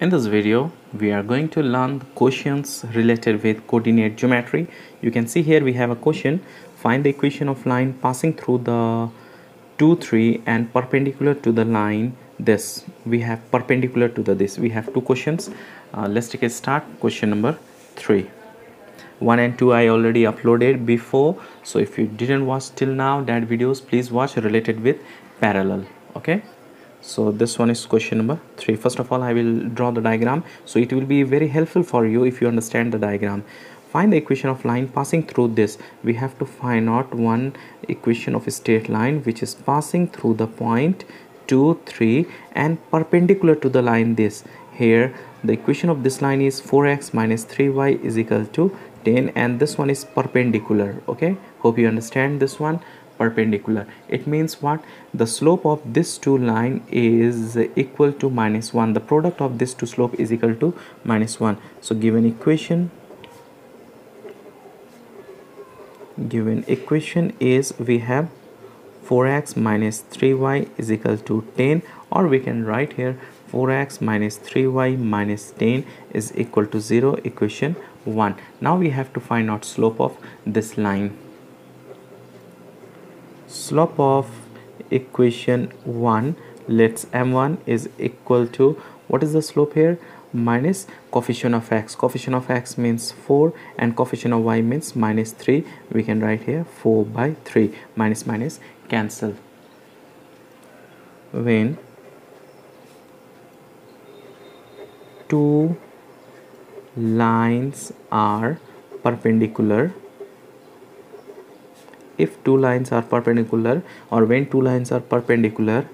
In this video, we are going to learn questions related with coordinate geometry. You can see here we have a question. Find the equation of line passing through the 2, 3 and perpendicular to the line this. We have perpendicular to the this. We have two questions. Uh, let's take a start. Question number 3. 1 and 2 I already uploaded before. So if you didn't watch till now that videos, please watch related with parallel. Okay so this one is question number three. First of all i will draw the diagram. So it will be very helpful for you if you understand the diagram. Find the equation of line passing through this. We have to find out one equation of a straight line which is passing through the point 2 3 and perpendicular to the line this. Here the equation of this line is 4x minus 3y is equal to 10 and this one is perpendicular. Okay? Hope you understand this one perpendicular. It means what? The slope of this two line is equal to minus 1 the product of this two slope is equal to minus 1 so given equation. Given equation is we have 4x minus 3y is equal to 10 or we can write here 4x minus 3y minus 10 is equal to 0 equation 1 now we have to find out slope of this line slope of equation 1 let's m1 is equal to what is the slope here? Minus coefficient of x. Coefficient of x means 4 and coefficient of y means minus 3 we can write here 4 by 3 minus minus cancel. When two lines are perpendicular if two lines are perpendicular or when two lines are perpendicular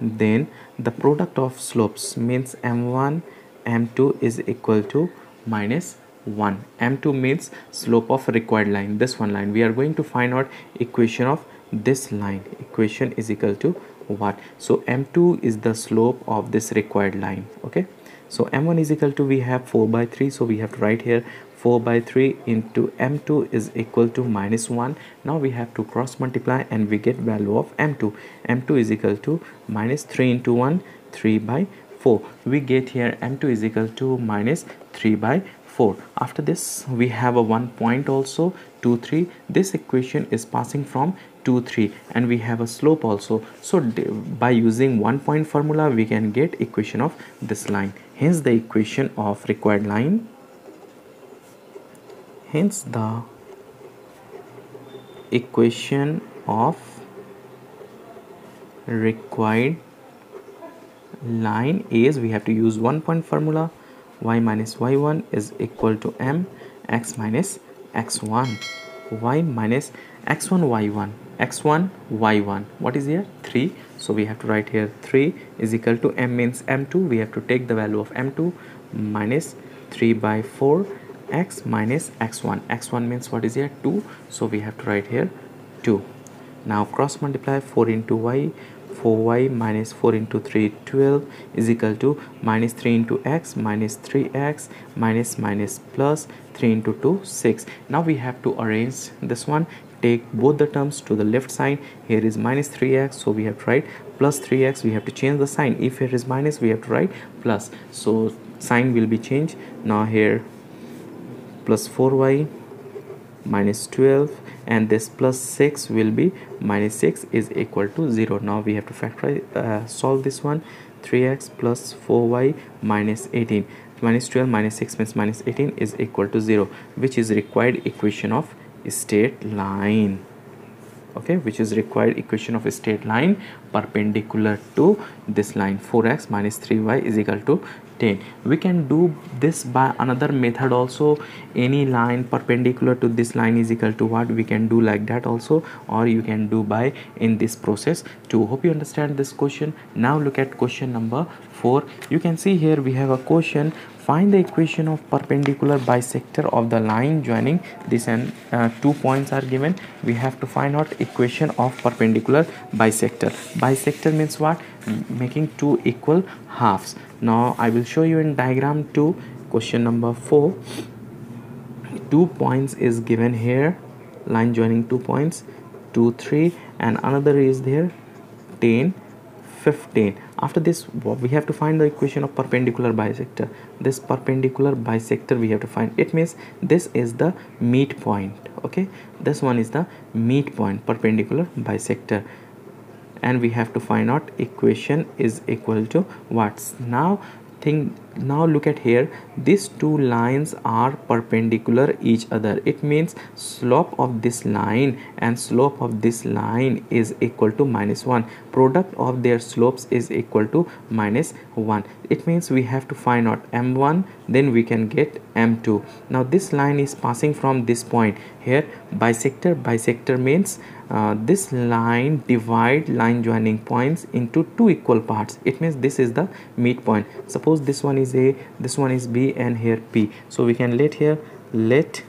then the product of slopes means m1 m2 is equal to minus 1 m2 means slope of required line. This one line. We are going to find out equation of this line. Equation is equal to what? So m2 is the slope of this required line. Okay? So m1 is equal to we have 4 by 3 so we have to write here 4 by 3 into m2 is equal to minus 1 now we have to cross multiply and we get value of m2 m2 is equal to minus 3 into 1 3 by 4 we get here m2 is equal to minus 3 by 4 after this we have a one point also 2 3 this equation is passing from 2 3 and we have a slope also. So by using one point formula we can get equation of this line. Hence the equation of required line hence the equation of required line is we have to use one point formula y minus y1 is equal to m x minus x1 y minus x1 y1 x1 y1 what is here? 3 so we have to write here 3 is equal to m means m2 we have to take the value of m2 minus 3 by 4 x minus x1 x1 means what is here? 2 so we have to write here 2 now cross multiply 4 into y. 4y minus 4 into 3 12 is equal to minus 3 into x minus 3x minus minus plus 3 into 2 6 now we have to arrange this one. Take both the terms to the left side. Here is minus 3x so we have to write plus 3x we have to change the sign. If here is minus we have to write plus. So sign will be changed. Now here plus 4y minus 12 and this plus 6 will be minus 6 is equal to 0 now we have to factorize uh, solve this one. 3x plus 4y minus 18 minus 12 minus 6 means minus 18 is equal to 0 which is required equation of straight line. Okay which is required equation of a straight line perpendicular to this line. 4x minus 3y is equal to 10 we can do this by another method also. Any line perpendicular to this line is equal to what we can do like that also or you can do by in this process. Too hope you understand this question now look at question number 4 you can see here we have a question find the equation of perpendicular bisector of the line joining this and uh, two points are given. We have to find out equation of perpendicular bisector. Bisector means what? Making two equal halves. Now i will show you in diagram 2 question number 4 two points is given here. Line joining two points. 2 3 and another is there 10 15 after this we have to find the equation of perpendicular bisector. This perpendicular bisector we have to find. It means this is the midpoint okay? This one is the midpoint perpendicular bisector. And we have to find out equation is equal to what's now thing now look at here. These two lines are perpendicular each other. It means slope of this line and slope of this line is equal to minus 1 product of their slopes is equal to minus 1 it means we have to find out m1 then we can get m2 now this line is passing from this point. Here bisector bisector means uh, this line divide line joining points into two equal parts. It means this is the midpoint. Suppose this one is a this one is b and here p. So we can let here let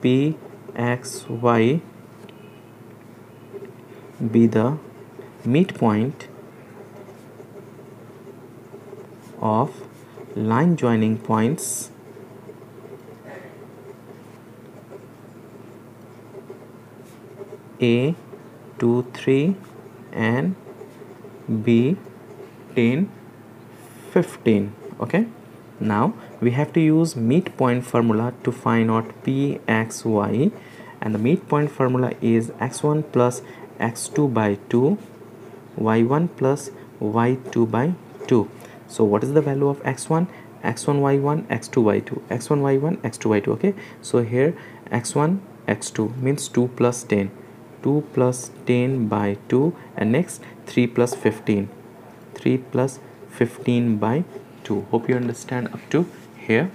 p x y be the midpoint of line joining points A 2 3 and B 10 15 okay? Now we have to use midpoint formula to find out pxy and the midpoint formula is x1 plus x2 by 2 y1 plus y2 by 2 so what is the value of x1 x1 y1 x2 y2 x1 y1 x2 y2 okay? So here x1 x2 means 2 plus 10 2 plus 10 by 2 and next 3 plus 15 3 plus 15 by 2 hope you understand up to here.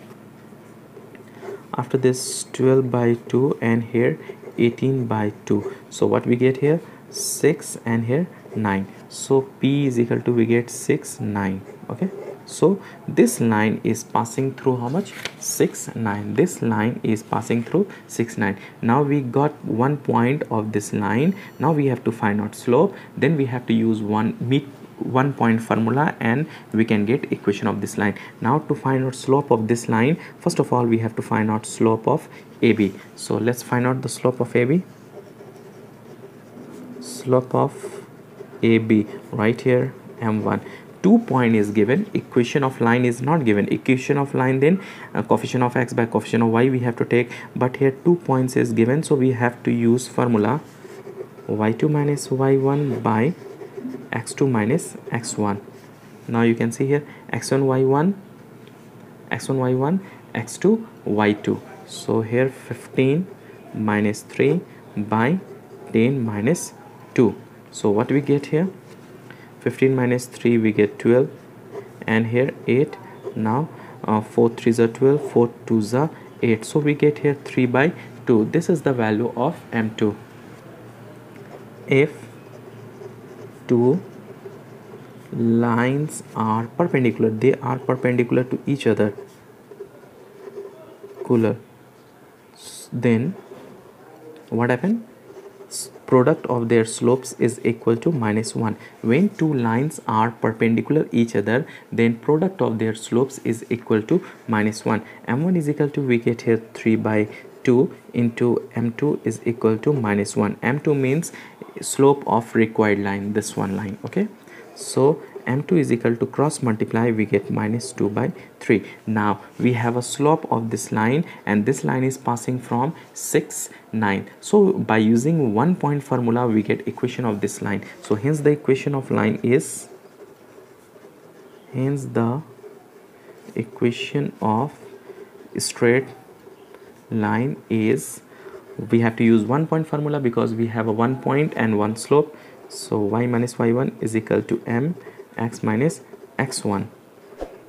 After this 12 by 2 and here 18 by 2 so what we get here? 6 and here 9 so p is equal to we get 6 9 okay? So this line is passing through how much? 6 9 this line is passing through 6 9 now we got one point of this line. Now we have to find out slope. Then we have to use one mid one point formula and we can get equation of this line. Now to find out slope of this line first of all we have to find out slope of AB so let's find out the slope of AB slope of AB right here M1 two point is given equation of line is not given. Equation of line then uh, coefficient of x by coefficient of y we have to take. But here two points is given so we have to use formula y2 minus y1 by x2 minus x1 now you can see here x1 y1 x1 y1 x2 y2 so here 15 minus 3 by 10 minus 2 so what we get here? 15 minus 3 we get 12 and here 8 now uh, 4 3s are 12 4 2s are 8 so we get here 3 by 2 this is the value of m2 if two lines are perpendicular. They are perpendicular to each other. Cooler. Then what happened? Product of their slopes is equal to minus 1 when two lines are perpendicular each other then product of their slopes is equal to minus 1 m1 is equal to we get here 3 by 2 into m2 is equal to minus 1 m2 means slope of required line this one line okay? So m2 is equal to cross multiply we get minus 2 by 3 now we have a slope of this line and this line is passing from 6 9 so by using one point formula we get equation of this line. So hence the equation of line is hence the equation of straight line is we have to use one point formula because we have a one point and one slope. So y minus y1 is equal to m x minus x1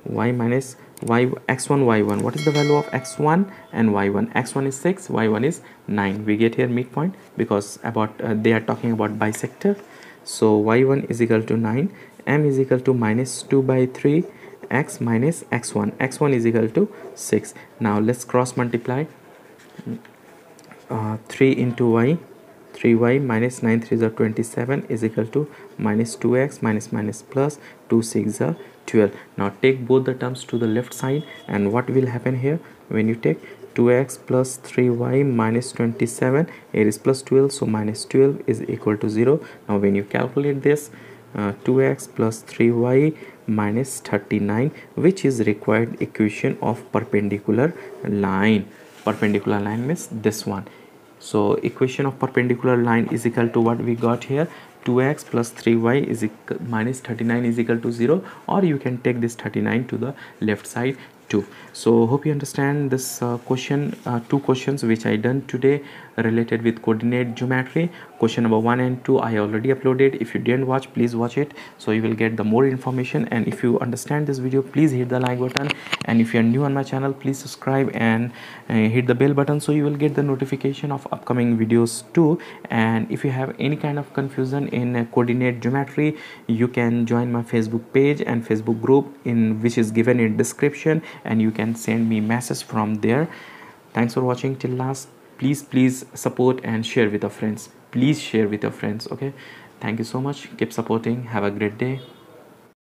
y minus y x1 y1 what is the value of x1 and y1 x1 is 6 y1 is 9 we get here midpoint because about uh, they are talking about bisector. So y1 is equal to 9 m is equal to minus 2 by 3 x minus x1 x1 is equal to 6 now let's cross multiply uh, 3 into y 3y minus 9 3 are 27 is equal to minus 2x minus minus plus 2 6 are 12 now take both the terms to the left side and what will happen here? When you take 2x plus 3y minus 27 it is plus 12 so minus 12 is equal to 0 now when you calculate this uh, 2x plus 3y minus 39 which is required equation of perpendicular line perpendicular line means this one. So equation of perpendicular line is equal to what we got here? 2x plus 3y is equal, minus 39 is equal to 0 or you can take this 39 to the left side 2 so hope you understand this uh, question uh, two questions which i done today related with coordinate geometry. Question number one and two i already uploaded. If you didn't watch please watch it. So you will get the more information. And if you understand this video please hit the like button. And if you are new on my channel please subscribe and uh, hit the bell button so you will get the notification of upcoming videos too. And if you have any kind of confusion in uh, coordinate geometry you can join my facebook page and facebook group in which is given in description and you can send me message from there. Thanks for watching. Till last please please support and share with your friends. Please share with your friends okay? Thank you so much. Keep supporting. Have a great day